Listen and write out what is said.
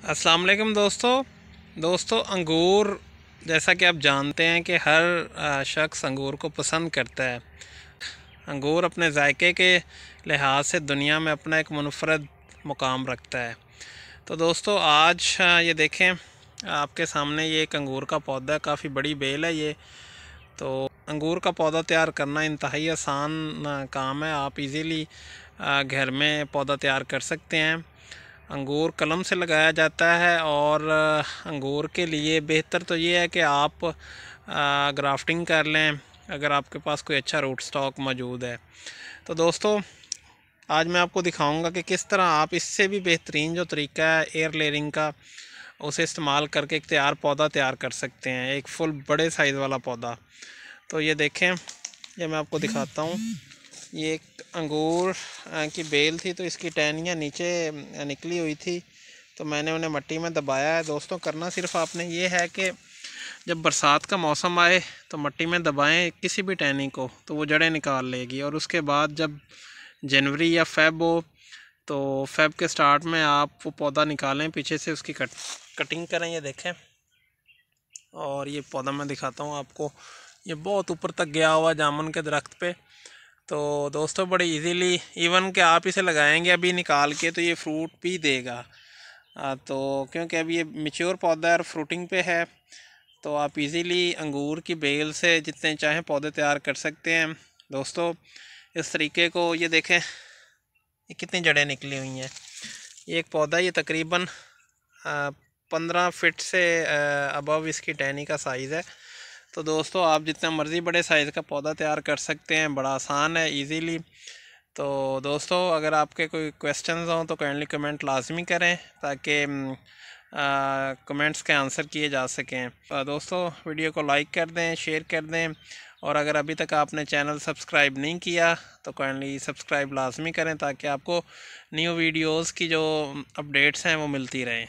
अस्सलाम वालेकुम दोस्तों। दोस्तों, अंगूर, जैसा कि आप जानते हैं कि हर शख्स अंगूर को पसंद करता है। अंगूर अपने जायके के लिहाज से दुनिया में अपना एक मुनफरद मुकाम रखता है। तो दोस्तों, आज ये देखें, आपके सामने ये एक अंगूर का पौधा काफ़ी बड़ी बेल है ये। तो अंगूर का पौधा तैयार करना इंतहाई आसान काम है। आप इजीली घर में पौधा तैयार कर सकते हैं। अंगूर कलम से लगाया जाता है और अंगूर के लिए बेहतर तो ये है कि आप ग्राफ्टिंग कर लें अगर आपके पास कोई अच्छा रूट स्टॉक मौजूद है। तो दोस्तों, आज मैं आपको दिखाऊँगा कि किस तरह आप इससे भी बेहतरीन जो तरीका है एयर लेयरिंग का, उसे इस्तेमाल करके एक तैयार पौधा तैयार कर सकते हैं, एक फुल बड़े साइज़ वाला पौधा। तो ये देखें, ये मैं आपको दिखाता हूँ। ये एक अंगूर की बेल थी तो इसकी टहनियाँ नीचे निकली हुई थी। तो मैंने उन्हें मट्टी में दबाया। है दोस्तों, करना सिर्फ़ आपने ये है कि जब बरसात का मौसम आए तो मट्टी में दबाएँ किसी भी टहनी को तो वो जड़ें निकाल लेगी। और उसके बाद जब जनवरी या फेब हो तो फेब के स्टार्ट में आप वो पौधा निकालें, पीछे से उसकी कट, कटिंग करें, ये देखें। और ये पौधा मैं दिखाता हूँ आपको। ये बहुत ऊपर तक गया हुआ जामुन के दरख्त पे। तो दोस्तों बड़े इजीली इवन के आप इसे लगाएँगे अभी निकाल के तो ये फ्रूट भी देगा। तो क्योंकि अभी ये मिच्योर पौधा और फ्रूटिंग पे है तो आप इजीली अंगूर की बेल से जितने चाहें पौधे तैयार कर सकते हैं। दोस्तों, इस तरीके को ये देखें, ये कितनी जड़ें निकली हुई हैं। ये एक पौधा ये तकरीबन पंद्रह फिट से अबव इसकी टहनी का साइज़ है। तो दोस्तों, आप जितना मर्ज़ी बड़े साइज़ का पौधा तैयार कर सकते हैं, बड़ा आसान है इजीली तो दोस्तों, अगर आपके कोई क्वेश्चंस हों तो काइंडली कमेंट लाजमी करें, ताकि कमेंट्स के आंसर किए जा सकें। दोस्तों वीडियो को लाइक कर दें शेयर कर दें, और अगर अभी तक आपने चैनल सब्सक्राइब नहीं किया तो काइंडली सब्सक्राइब लाजमी करें, ताकि आपको न्यू वीडियोज़ की जो अपडेट्स हैं, वो मिलती रहें।